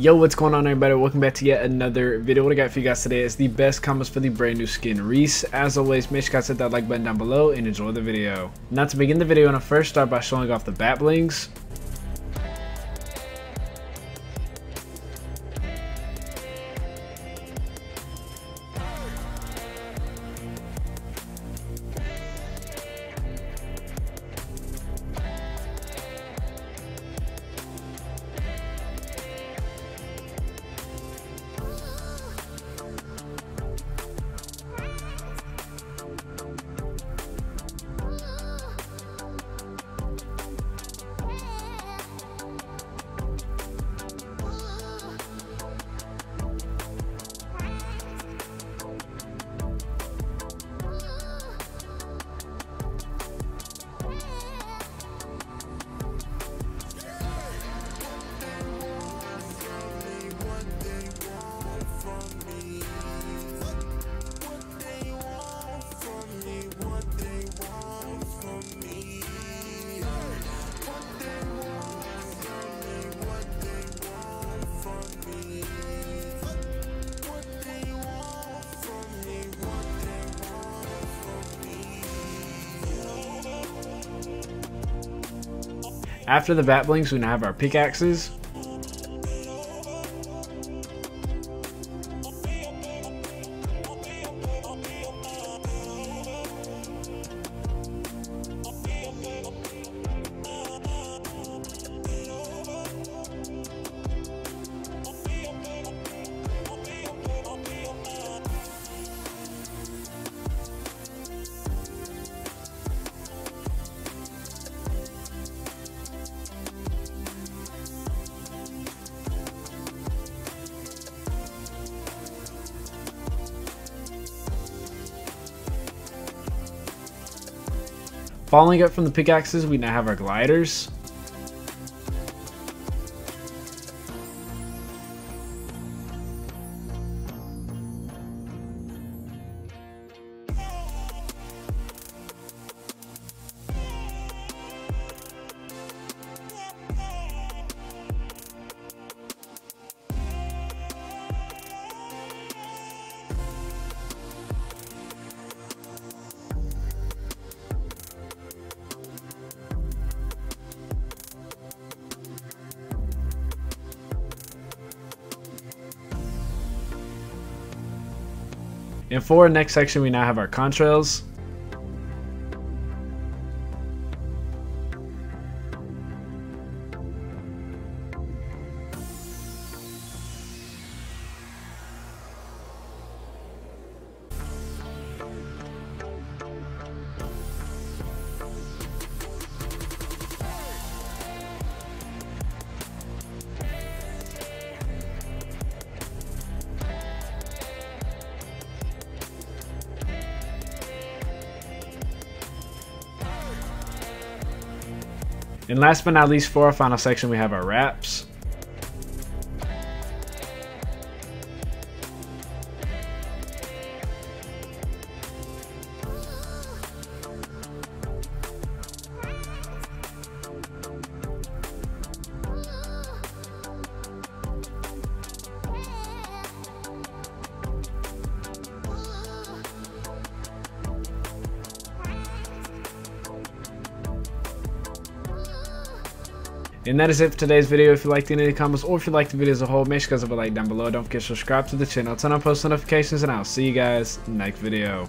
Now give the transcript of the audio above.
Yo, what's going on everybody? Welcome back to yet another video. What I got for you guys today is the best combos for the brand new skin Reese. As always, make sure you guys hit that like button down below and enjoy the video. Now to begin the video, I'm to first start by showing off the back blings. After the back blings, we now have our pickaxes. Following up from the pickaxes, we now have our gliders. And for our next section, we now have our contrails. And last but not least, for our final section, we have our wraps. And that is it for today's video. If you liked any of the comments or if you liked the video as a whole, make sure you guys have a like down below. Don't forget to subscribe to the channel, turn on post notifications, and I'll see you guys next video.